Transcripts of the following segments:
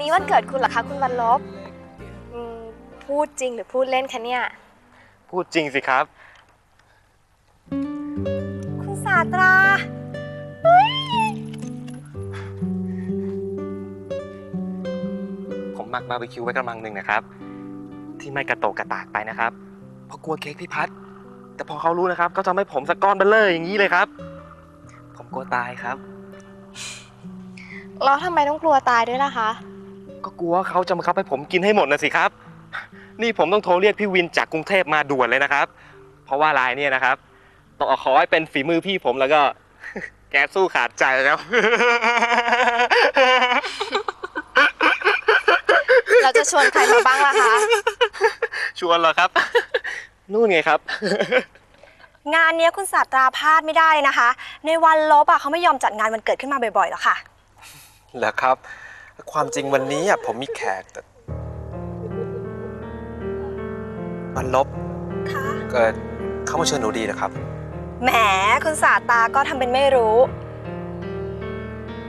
นี้วันเกิดคุณเหรอคะคุณวันลบอืมพูดจริงหรือพูดเล่นคะเนี่ย พูดจริงสิครับ คุณสาตราผมหมักบาร์บีคิวไว้กระมังหนึ่งนะครับ ที่ไม่กระโตกกระตากไปนะครับเพราะกลัวเค้กพี่พัด แต่พอเขารู้นะครับก็จะไม่ผมสักก้อนเบลเลอร์อย่างนี้เลยครับ ผมกลัวตายครับ แล้วทำไมต้องกลัวตายด้วยล่ะคะ ก็กลัวว่าเขาจะมาคับให้ผมกินให้หมดนะสิครับ นี่ผมต้องโทรเรียกพี่วินจากกรุงเทพมาด่วนเลยนะครับ เพราะว่าลายเนี่ยนะครับต้องเอาขอให้เป็นฝีมือพี่ผมแล้วก็ แกสู้ขาดใจแล้ว เราจะชวนใครมาบ้างล่ะคะ ชวนเหรอครับ นู่นไงครับ งานเนี้ยคุณศาสตราพลาดไม่ได้เลยนะคะ ในวันลบอะเขาไม่ยอมจัดงานวันเกิดขึ้นมาบ่อยๆหรอกค่ะ เหรอครับ ความจริงวันนี้อะผมมีแขกแต่วันลบค่ะเกิดเข้ามาเชิญหนูดีเหรอครับ แหมคุณศาสตราก็ทำเป็นไม่รู้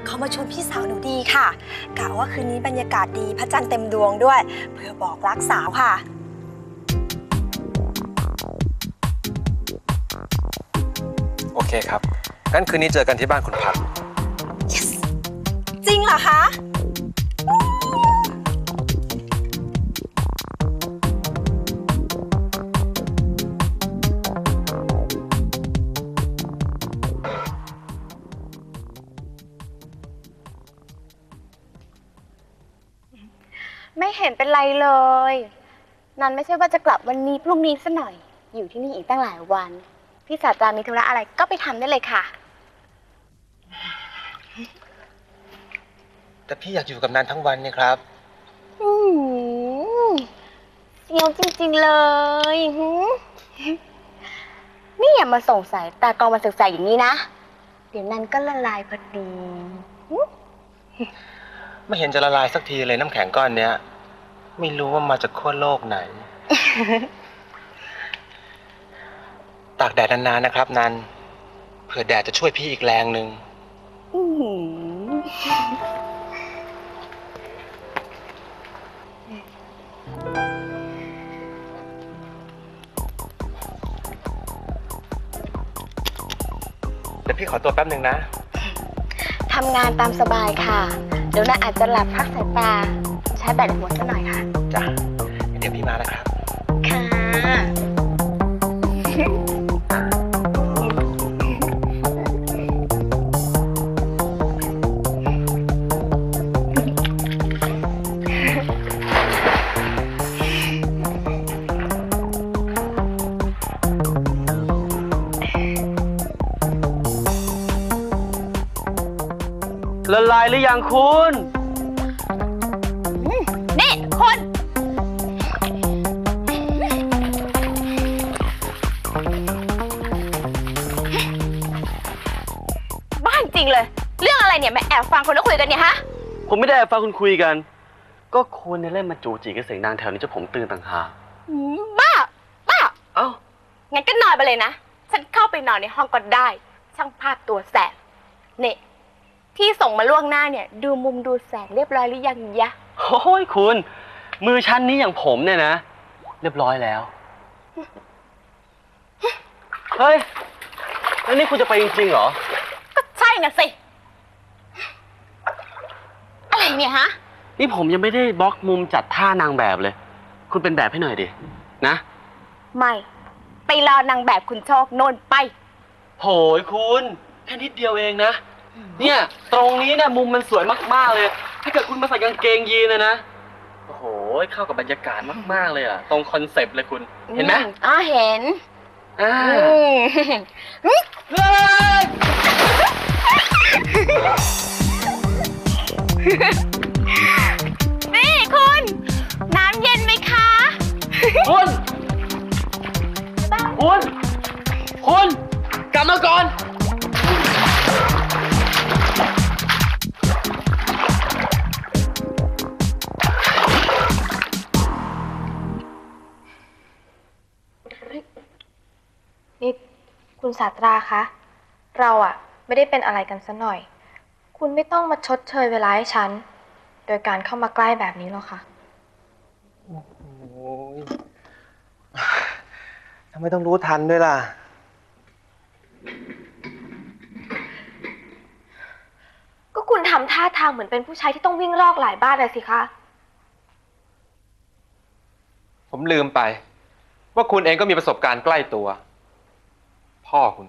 เขามาชวนพี่สาวหนูดีค่ะกะว่าคืนนี้บรรยากาศดีพระจันทร์เต็มดวงด้วย เพื่อบอกรักสาวค่ะ โอเคครับงั้นคืนนี้เจอกันที่บ้านคุณพัดจริงเหรอคะ เห็นเป็นไรเลย นันไม่ใช่ว่าจะกลับวันนี้พรุ่งนี้ซะหน่อย อยู่ที่นี่อีกตั้งหลายวัน พี่สาตรามีธุระอะไรก็ไปทำได้เลยค่ะ แต่พี่อยากอยู่กับนันทั้งวันเนี่ยครับ อืมเซียวจริงๆเลยหืมนี่อย่ามาสงสัยตากองมาศึกษาอย่างนี้นะ เดี๋ยวนันก็ละลายพอดี ไม่เห็นจะละลายสักทีเลยน้ำแข็งก้อนเนี้ย ไม่รู้ว่ามาจากขั้วโลกไหน ตากแดดนานๆนะครับ นันเผื่อแดดจะช่วยพี่อีกแรงหนึ่งอื้อหือเดี๋ยวพี่ขอตัวแป๊บหนึ่งนะ ทำงานตามสบายค่ะ เดี๋ยวนันอาจจะหลับพักสายตา ใช้แบตหัวซะหน่อยค่ะ จ้ะเดี๋ยวพี่มาแล้วครับ ค่ะ ละลายหรือยังคุณ เรื่องอะไรเนี่ยมาแอบฟังคนแล้วคุยกันเนี่ยฮะ ผมไม่ได้แอบฟังคุณคุยกัน ก็คุณเนี่ยเล่นมาจูจีกับเสียงดังแถวนี้จนผมตื่นต่างหากอืมบ้า บ้า เอ้า งั้นก็นอนไปเลยนะ ฉันเข้าไปนอนในห้องก็ได้ ช่างภาพตัวแสบเนี่ยที่ส่งมาล่วงหน้าเนี่ย ดูมุมดูแสงเรียบร้อยหรือยังยะ โอ้ยคุณ มือชั้นนี้อย่างผมเนี่ยนะ เรียบร้อยแล้ว เฮ้ยแล้วนี่คุณจะไปจริงๆเหรอ ก็ใช่น่ะสิ อะไรเนี่ยฮะ นี่ผมยังไม่ได้บล็อกมุมจัดท่านางแบบเลย คุณเป็นแบบให้หน่อยดิ นะ ไม่ ไปรอนางแบบคุณโชคโน่นไป โหยคุณแค่นิดเดียวเองนะ เนี่ย ตรงนี้เนี่ยมุมมันสวยมากๆเลย ถ้าเกิดคุณมาใส่กางเกงยีนนะนะ โอ้โห เข้ากับบรรยากาศมากๆเลยอะตรงคอนเซปต์เลยคุณ เห็นไหมอือ๋อเห็นอ่าอืมเฮ้ย คุณคุณคุณกลับมาก่อน นี่คุณสาตราคะ เราอะไม่ได้เป็นอะไรกันซะหน่อย คุณไม่ต้องมาชดเชยเวลาให้ฉัน โดดยการเข้ามาใกล้แบบนี้หรอกค่ะ โอ้ย ทำไมต้องรู้ทันด้วยล่ะ ก็คุณทำท่าทางเหมือนเป็นผู้ชายที่ต้องวิ่งรอกหลายบ้านเลยสิคะ ผมลืมไป ว่าคุณเองก็มีประสบการณ์ใกล้ตัว พ่อคุณ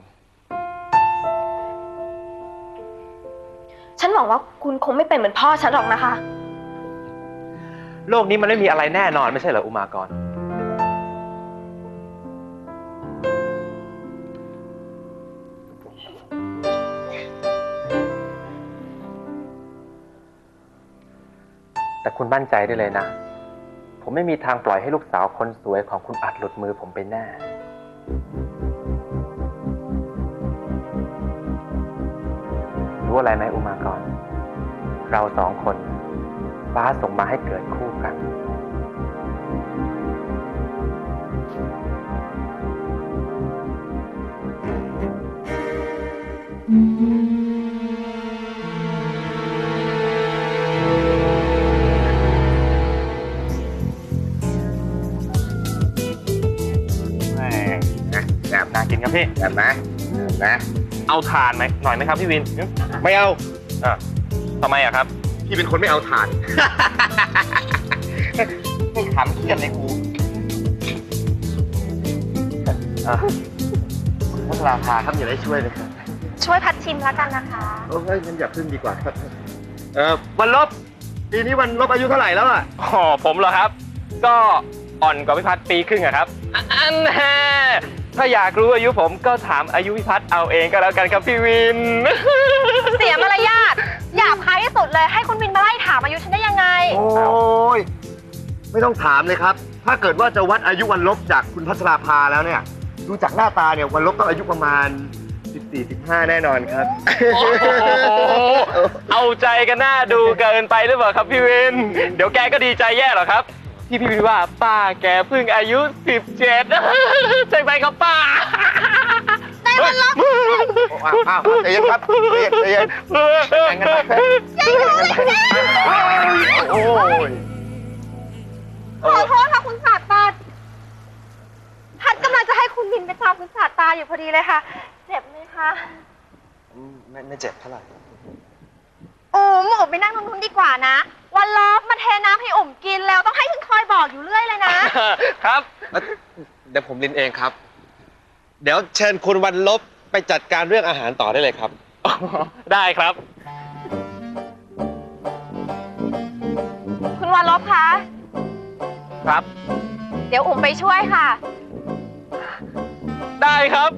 ฉันหวังว่าคุณคงไม่เป็นเหมือนพ่อฉันหรอกนะคะ โลกนี้มันไม่มีอะไรแน่นอนไม่ใช่เหรออุมากร มั่นใจได้เลยนะ ผมไม่มีทางปล่อยให้ลูกสาวคนสวยของคุณอัดหลุดมือผมไปแน่รู้อะไรไหมอุมากรเราสองคนฟ้าส่งมาให้เกิดคู่กัน แบบน่ากินครับพี่แบบนะนะเอาทานไหมหน่อยไหมครับพี่วินไม่เอาอะทำไมอะครับ พี่เป็นคนไม่เอาทานไม่ขำเครียดเลยกูอะคุณพัชราภาครับอย่าได้ช่วยเลยช่วยพัดชิมแล้วกันนะคะโอ้ยงั้นอย่าพึ่งดีกว่าครับเออวันลบปีนี้วันลบอายุเท่าไหร่แล้วอะอ๋อผมเหรอครับ ก็อ่อนกว่าพิพัฒน์ปีครึ่งอะครับอันแน่ ถ้าอยากรู้อายุผมก็ถามอายุพิพัฒน์เอาเองก็แล้วกันครับพี่วิน เสียมารยาทหยาบคายที่สุดเลยให้คุณวินมาไล่ถามอายุฉันได้ยังไง โอ้ยไม่ต้องถามเลยครับ ถ้าเกิดว่าจะวัดอายุวันลบจากคุณพัชราภาแล้วเนี่ย ดูจากหน้าตาเนี่ยวันลบต้องอายุประมาณ 14-15 แน่นอนครับโอ้โหเอาใจกันหน้าดูเกินไปหรือเปล่าครับพี่วิน เดี๋ยวแกก็ดีใจแย่หรอครับที่พี่วินว่าป้าแกเพิ่งอายุ 17 อ้าวใจเย็นครับใจเย็นใจเย็นแต่งกันไปแต่งกันไปโอ้ยขอโทษค่ะคุณศาสตราพัดกำลังจะให้คุณวินไปตามคุณศาสตราอยู่พอดีเลยค่ะ เจ็บไหมคะไม่ไม่เจ็บเท่าไหร่โอ้หมอบไปนั่งตรงนู้นดีกว่านะ วันลบมาเทน้ำให้อมกินแล้วต้องให้คุณคอยบอกอยู่เรื่อยเลยนะ ครับ เดี๋ยวผมลินเองครับ เดี๋ยวเชิญคุณวันลบ ไปจัดการเรื่องอาหารต่อได้เลยครับ ได้ครับ คุณวันลบคะ ครับ เดี๋ยวอุ่มไปช่วยค่ะ ได้ครับ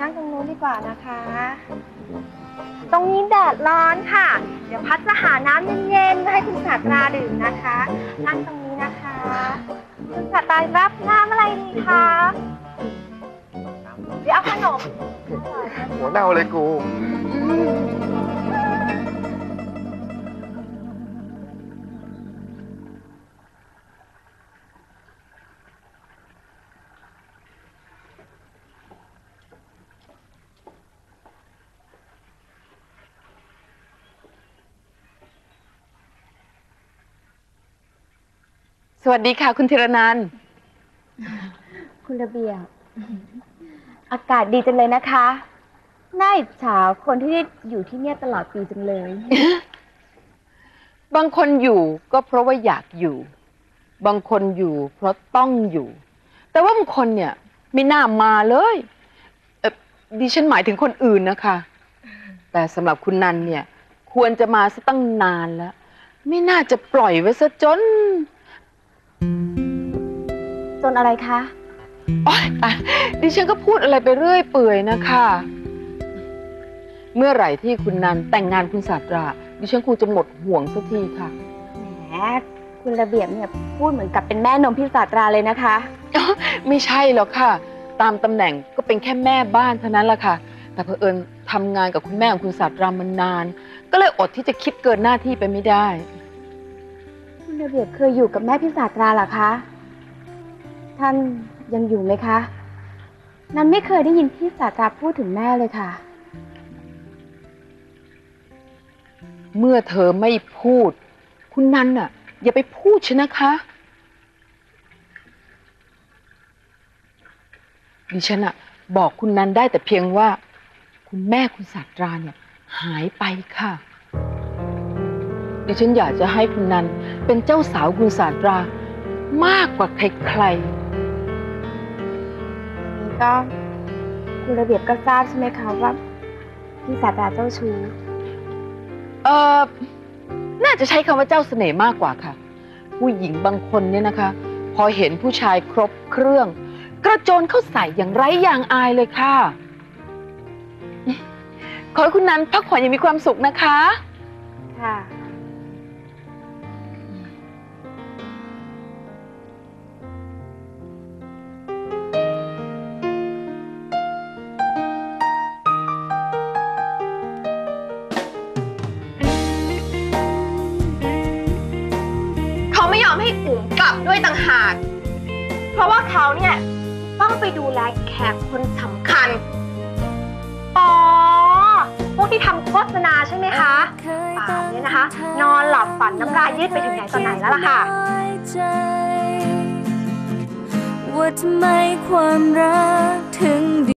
นั่งตรงนู้นดีกว่านะคะ ตรงนี้แดดร้อนค่ะ เดี๋ยวพัดจะหาน้ำเย็นๆมาให้คุณศาสตราดื่มนะคะ นั่งตรงนี้นะคะ คุณศาสตรารับน้ำอะไรดีคะ เดี๋ยวเอาขนม หัวเน่าเลยกู สวัสดีค่ะ คุณธีรนันท์คุณระเบียบอากาศดีจังเลยนะคะน่าอิจฉาคนที่ได้อยู่ที่เนี่ยตลอดปีจังเลย บางคนอยู่ก็เพราะว่าอยากอยู่ บางคนอยู่ เพราะต้องอยู่ แต่ว่าบางคนเนี่ย ไม่น่ามาเลยเออดิฉันหมายถึงคนอื่นนะคะ แต่สำหรับคุณนันเนี่ย ควรจะมาซะตั้งนานแล้ว ไม่น่าจะปล่อยไว้ซะจน จนอะไรคะโอ๊ยตายดิฉันก็พูดอะไรไปเรื่อยเปื่อยนะคะ เมื่อไหร่ที่คุณนันแต่งงานคุณศาสตรา ดิฉันคงจะหมดห่วงสักทีค่ะ แหม คุณระเบียบเนี่ยพูดเหมือนกับเป็นแม่นมพี่ศาสตราเลยนะคะ ไม่ใช่หรอกค่ะ ตามตำแหน่งก็เป็นแค่แม่บ้านเท่านั้นแหละค่ะ แต่เผอิญทำงานกับคุณแม่ของคุณศาสตรามานาน ก็เลยอดที่จะคิดเกินหน้าที่ไปไม่ได้คุณ ระเบียบเคยอยู่กับแม่พี่ศาตราเหรอคะ ท่านยังอยู่ไหมคะ นันไม่เคยได้ยินพี่ศาตราพูดถึงแม่เลยค่ะ เมื่อเธอไม่พูด คุณนันน่ะ อย่าไปพูดชนะคะ ดิฉันอะบอกคุณนันได้แต่เพียงว่า คุณแม่คุณศาตราเนี่ย หายไปค่ะ ดิฉันอยากจะให้คุณนันเป็นเจ้าสาวคุณศาสตรามากกว่าใครนี่ก็คุณระเบียบก็ทราบใช่ไหมคะว่าพี่ศาสตราเจ้าชู้ๆเออน่าจะใช้คำว่าเจ้าเสน่ห์มากกว่าค่ะ ผู้หญิงบางคนเนี่ยนะคะ พอเห็นผู้ชายครบเครื่อง กระโจนเข้าใส่อย่างไร้ยางอายเลยค่ะ ขอให้คุณนันพักผ่อนอย่างมีความสุขนะคะ ค่ะ อมให้อุ๋มกลับด้วยต่างหาก เพราะว่าเขาเนี่ยต้องไปดูแลแขกคนสำคัญ อ๋อ พวกที่ทำโฆษณาใช่ไหมคะป่านนี้นะคะ นอนหลับฝันน้ำลายยืดไปถึงไหนตอนไหนแล้วล่ะค่ะว่าทำไมความรักถึง